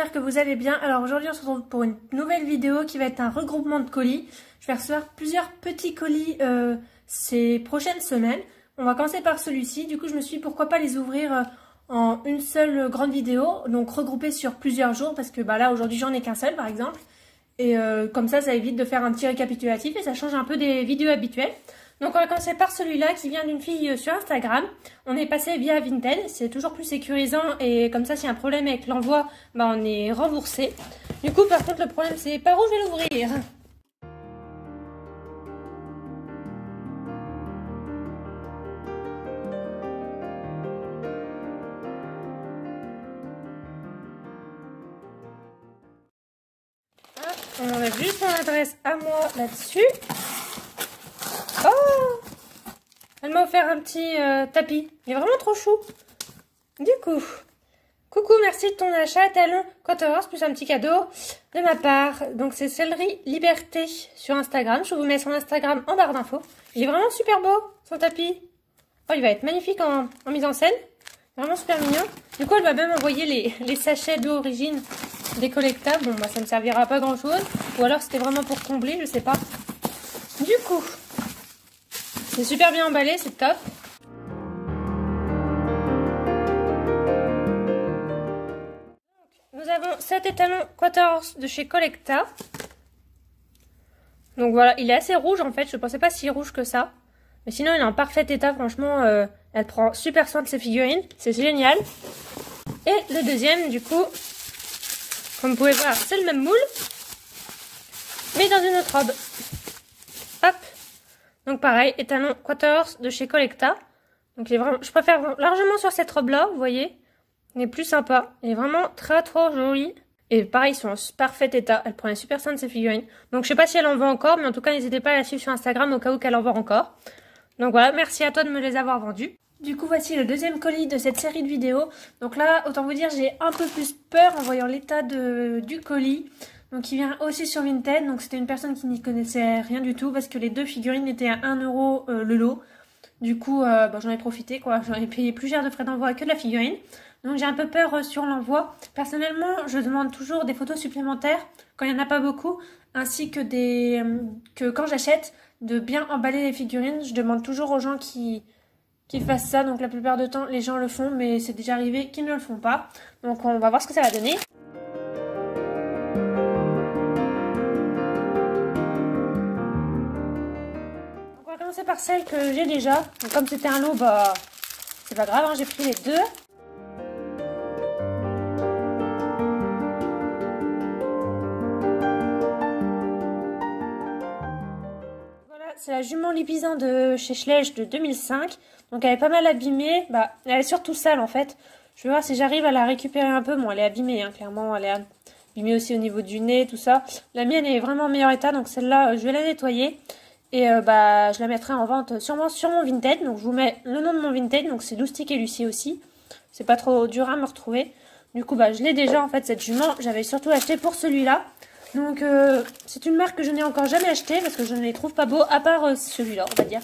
j'espère que vous allez bien. Alors aujourd'hui on se retrouve pour une nouvelle vidéo qui va être un regroupement de colis. Je vais recevoir plusieurs petits colis euh, ces prochaines semaines. On va commencer par celui-ci, du coup je me suis dit pourquoi pas les ouvrir euh, en une seule grande vidéo, donc regrouper sur plusieurs jours parce que bah là aujourd'hui j'en ai qu'un seul par exemple. Et euh, comme ça ça évite de faire un petit récapitulatif et ça change un peu des vidéos habituelles. Donc on va commencer par celui-là qui vient d'une fille sur Instagram. On est passé via Vinted, c'est toujours plus sécurisant et comme ça s'il y a un problème avec l'envoi, bah, on est remboursé. Du coup par contre le problème c'est par où je vais l'ouvrir? On a juste mon adresse à moi là-dessus. M'a offert un petit euh, tapis. Il est vraiment trop chou. Du coup, coucou, merci de ton achat. Talon 14 plus un petit cadeau de ma part. Donc c'est Céleri Liberté sur Instagram. Je vous mets son Instagram en barre d'infos. Il est vraiment super beau, son tapis. Oh, il va être magnifique en, mise en scène. Vraiment super mignon. Du coup, elle va même envoyer les, sachets d'origine des collectables. Bon, bah, ça ne servira pas grand chose. Ou alors c'était vraiment pour combler, je sais pas. Du coup, c'est super bien emballé, c'est top. nous avons cet étalon Quatorze de chez Collecta. Donc voilà, il est assez rouge en fait, je pensais pas si rouge que ça. Mais sinon, il est en parfait état, franchement, euh, elle prend super soin de ses figurines, c'est génial. Et le deuxième, du coup, comme vous pouvez voir, c'est le même moule, mais dans une autre robe. Donc pareil, étalon Quatorze de chez Collecta. Donc je préfère largement sur cette robe-là, vous voyez. Il est plus sympa. Il est vraiment très trop joli. Et pareil, ils sont en parfait état. Elle prend un super soin de ses figurines. Donc je sais pas si elle en vend encore, mais en tout cas n'hésitez pas à la suivre sur Instagram au cas où qu'elle en vend encore. Donc voilà, merci à toi de me les avoir vendus. Du coup, voici le deuxième colis de cette série de vidéos. Donc là, autant vous dire, j'ai un peu plus peur en voyant l'état du colis. Donc il vient aussi sur Vinted, donc c'était une personne qui n'y connaissait rien du tout parce que les deux figurines étaient à 1 euro euh, le lot. Du coup, euh, bah, j'en ai profité quoi, j'en ai payé plus cher de frais d'envoi que de la figurine. Donc j'ai un peu peur euh, sur l'envoi. Personnellement, je demande toujours des photos supplémentaires quand il n'y en a pas beaucoup, ainsi que des que quand j'achète de bien emballer les figurines. Je demande toujours aux gens qui qui fassent ça. Donc la plupart du temps, les gens le font, mais c'est déjà arrivé qu'ils ne le font pas. Donc on va voir ce que ça va donner. Commencer par celle que j'ai déjà. comme c'était un lot, bah, c'est pas grave, hein, j'ai pris les deux. Voilà, c'est la jument lipisan de chez Schleich de 2005. Donc elle est pas mal abîmée. Bah, elle est surtout sale en fait. Je vais voir si j'arrive à la récupérer un peu. Bon, elle est abîmée, hein, clairement. Elle est abîmée aussi au niveau du nez, tout ça. La mienne est vraiment en meilleur état, donc celle-là, je vais la nettoyer. Et euh, bah, je la mettrai en vente sûrement sur mon Vinted. Donc je vous mets le nom de mon Vinted. Donc c'est Loustic et Lucie aussi. C'est pas trop dur à me retrouver. Du coup, bah, je l'ai déjà en fait cette jument. J'avais surtout acheté pour celui-là. Donc euh, c'est une marque que je n'ai encore jamais acheté parce que je ne les trouve pas beaux à part euh, celui-là, on va dire.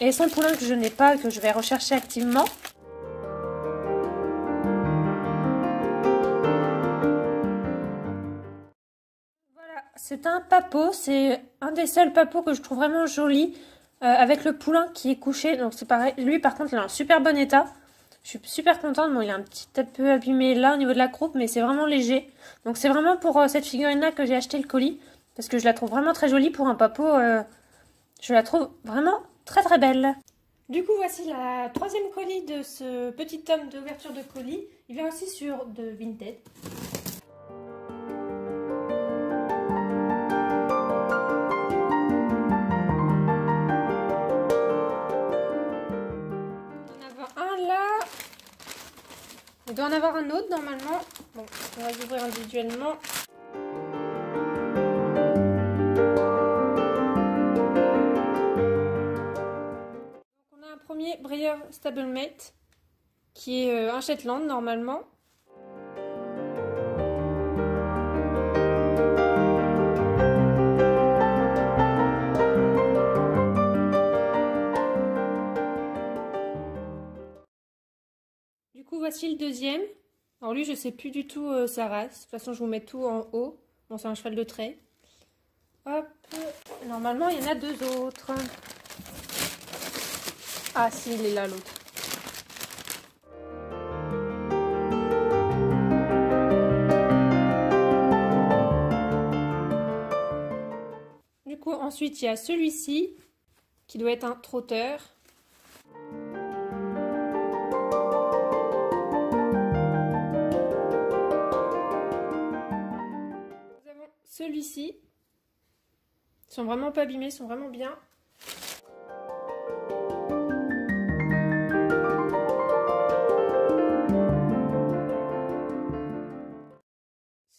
Et son poulain que je n'ai pas, que je vais rechercher activement. C'est un papeau. C'est un des seuls papeaux que je trouve vraiment joli. Euh, avec le poulain qui est couché. Donc c'est pareil. Lui par contre il est en super bon état. Je suis super contente. Bon il est un petit peu abîmé là au niveau de la croupe. Mais c'est vraiment léger. Donc c'est vraiment pour euh, cette figurine là que j'ai acheté le colis. Parce que je la trouve vraiment très jolie pour un papeau. Euh, je la trouve vraiment très très belle. Du coup, voici la troisième colis de ce petit tome d'ouverture de colis. Il vient aussi sur de Vinted. Il doit en avoir un autre normalement. On va les ouvrir individuellement. On a un premier Breyer Stablemate qui est euh, un Shetland normalement. Le deuxième. Alors lui, je sais plus du tout euh, sa race. De toute façon, je vous mets tout en haut. Bon, c'est un cheval de trait. Hop. Normalement, il y en a deux autres. Ah si, il est là l'autre. Du coup, ensuite, il y a celui-ci, qui doit être un trotteur. Celui-ci. Ils sont vraiment pas abîmés, ils sont vraiment bien.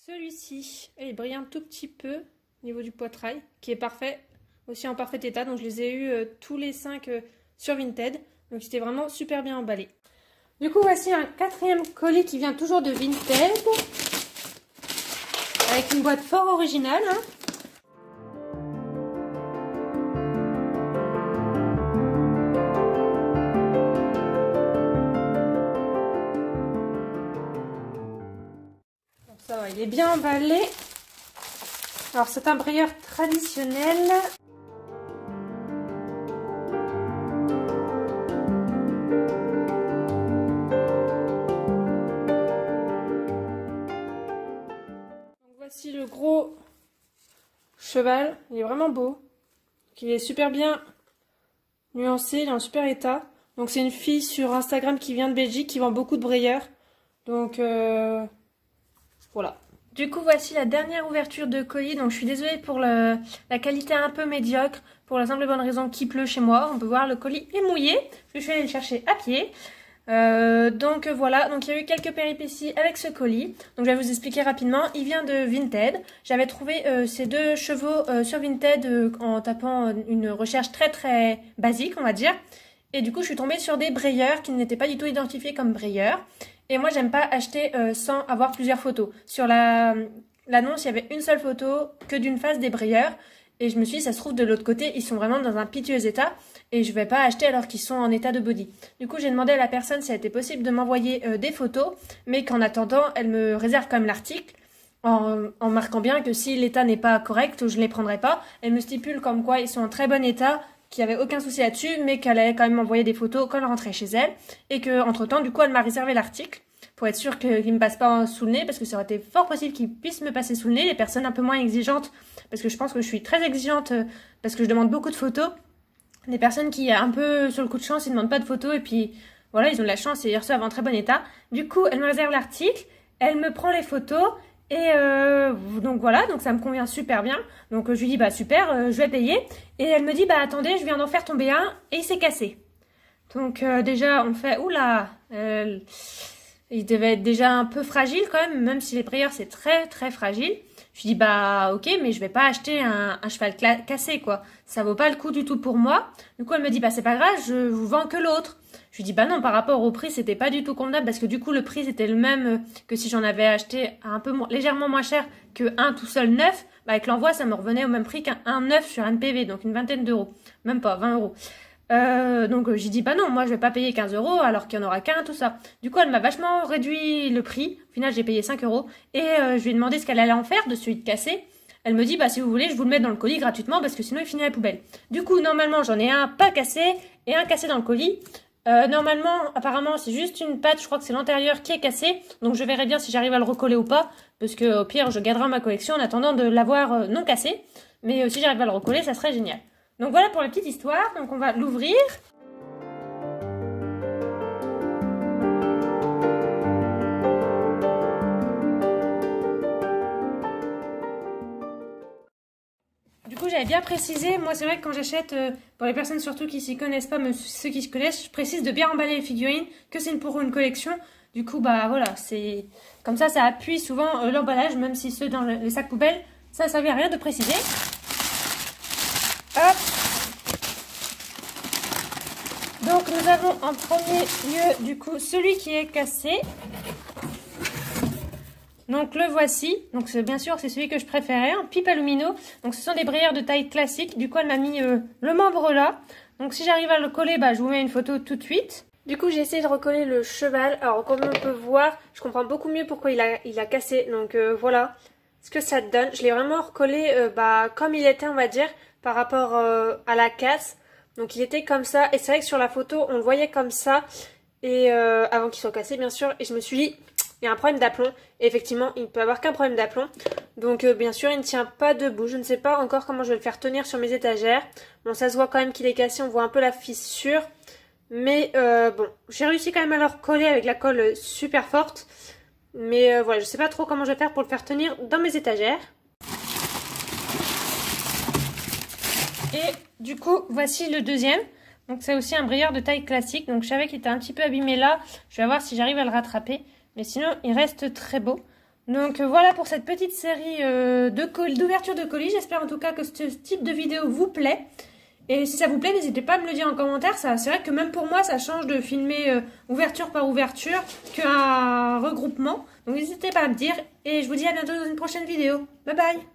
Celui-ci, il brille un tout petit peu au niveau du poitrail, qui est parfait, aussi en parfait état. Donc je les ai eu euh, tous les 5 euh, sur Vinted. Donc c'était vraiment super bien emballé. Du coup, voici un quatrième colis qui vient toujours de Vinted. Avec une boîte fort originale. Hein. ça va, il est bien emballé. Alors c'est un brayeur traditionnel. Il est vraiment beau. Il est super bien nuancé, il est en super état. Donc c'est une fille sur Instagram qui vient de Belgique, qui vend beaucoup de brayeurs. Donc euh, voilà. Du coup, voici la dernière ouverture de colis. Donc, je suis désolée pour la qualité un peu médiocre. Pour la simple et bonne raison qu'il pleut chez moi. On peut voir le colis est mouillé. Je suis allée le chercher à pied. Euh, donc voilà, donc il y a eu quelques péripéties avec ce colis. Donc je vais vous expliquer rapidement. Il vient de Vinted. J'avais trouvé euh, ces deux chevaux euh, sur Vinted en tapant une recherche très très basique, on va dire. Et du coup, je suis tombée sur des brayeurs qui n'étaient pas du tout identifiés comme brayeurs. Et moi, j'aime pas acheter euh, sans avoir plusieurs photos. Sur l'annonce, il y avait une seule photo que d'une face des brayeurs. Et je me suis dit, ça se trouve, de l'autre côté, ils sont vraiment dans un pitueux état. Et je vais pas acheter alors qu'ils sont en état de body. Du coup, j'ai demandé à la personne si c'était possible de m'envoyer euh, des photos. Mais qu'en attendant, elle me réserve quand même l'article. En, en, marquant bien que si l'état n'est pas correct, je ne les prendrai pas. Elle me stipule comme quoi ils sont en très bon état qu'il n'y avait aucun souci là-dessus, mais qu'elle allait quand même m'envoyer des photos quand elle rentrait chez elle. Et que entre temps, du coup, elle m'a réservé l'article pour être sûr qu'il ne me passe pas sous le nez, parce que ça aurait été fort possible qu'il puisse me passer sous le nez. Les personnes un peu moins exigeantes, parce que je pense que je suis très exigeante, euh, parce que je demande beaucoup de photos. Les personnes qui, un peu sur le coup de chance, ils ne demandent pas de photos, et puis voilà, ils ont de la chance et ils reçoivent en très bon état. Du coup, elle me réserve l'article, elle me prend les photos, et euh, donc voilà, donc ça me convient super bien. Donc je lui dis bah super, euh, je vais payer. Et elle me dit bah attendez, je viens d'en faire tomber un et il s'est cassé. Donc euh, déjà on fait oula, il devait être déjà un peu fragile quand même, même si les prières c'est très très fragile. Je dis bah ok mais je vais pas acheter un, cheval cassé quoi, ça vaut pas le coup du tout pour moi. Du coup elle me dit bah c'est pas grave, je vous vends que l'autre. Je lui dis bah non par rapport au prix c'était pas du tout convenable parce que du coup le prix c'était le même euh, que si j'en avais acheté un peu légèrement moins cher que un tout seul neuf. Bah avec l'envoi ça me revenait au même prix qu'un neuf sur un PV donc une vingtaine d'euros, même pas 20 euros. Euh, donc j'ai dit bah non, moi je vais pas payer 15 euros alors qu'il y en aura qu'un, tout ça. Du coup elle m'a vachement réduit le prix. Au final j'ai payé 5 euros et euh, je lui ai demandé ce qu'elle allait en faire de celui de cassé. Elle me dit bah si vous voulez je vous le mets dans le colis gratuitement parce que sinon il finit à la poubelle. Du coup normalement j'en ai un pas cassé et un cassé dans le colis. Euh, normalement, apparemment, c'est juste une patte. Je crois que c'est l'antérieur qui est cassé. Donc, je verrai bien si j'arrive à le recoller ou pas. Parce que, au pire, je garderai ma collection en attendant de l'avoir non cassé. Mais si j'arrive à le recoller, ça serait génial. Donc voilà pour la petite histoire. Donc on va l'ouvrir. Du coup, j'avais bien précisé, moi c'est vrai que quand j'achète, euh, pour les personnes surtout qui s'y connaissent pas, mais ceux qui se connaissent, je précise de bien emballer les figurines, que c'est pour une collection. Du coup, bah voilà, c'est comme ça, ça appuie souvent euh, l'emballage, même si ceux dans les sacs poubelles, ça ne servait à rien de préciser. Hop. Donc nous avons en premier lieu du coup celui qui est cassé. Donc le voici. Donc bien sûr c'est celui que je préférais en pipe alumino. Donc ce sont des brayères de taille classique. Du coup elle m'a mis euh, le membre là. Donc si j'arrive à le coller, bah, je vous mets une photo tout de suite. Du coup, j'ai essayé de recoller le cheval. Alors, comme on peut voir, je comprends beaucoup mieux pourquoi il a, il a cassé. Donc, euh, voilà ce que ça donne. Je l'ai vraiment recollé euh, bah, comme il était, on va dire, par rapport à la casse. Donc, il était comme ça. Et c'est vrai que sur la photo, on le voyait comme ça. Et avant qu'il soit cassé, bien sûr. Et je me suis dit, il y a un problème d'aplomb. effectivement, il ne peut avoir qu'un problème d'aplomb. Donc, bien sûr, il ne tient pas debout. Je ne sais pas encore comment je vais le faire tenir sur mes étagères. Bon, ça se voit quand même qu'il est cassé. On voit un peu la fissure. Mais euh, bon, j'ai réussi quand même à le recoller avec la colle super forte. Mais euh, voilà, je sais pas trop comment je vais faire pour le faire tenir dans mes étagères. Et du coup, voici le deuxième. Donc c'est aussi un brilleur de taille classique. Donc je savais qu'il était un petit peu abîmé là. Je vais voir si j'arrive à le rattraper. Mais sinon, il reste très beau. Donc voilà pour cette petite série euh, d'ouverture de colis. J'espère en tout cas que ce type de vidéo vous plaît. Et si ça vous plaît, n'hésitez pas à me le dire en commentaire. C'est vrai que même pour moi, ça change de filmer euh, ouverture par ouverture qu'un regroupement. Donc n'hésitez pas à me dire. Et je vous dis à bientôt dans une prochaine vidéo. Bye bye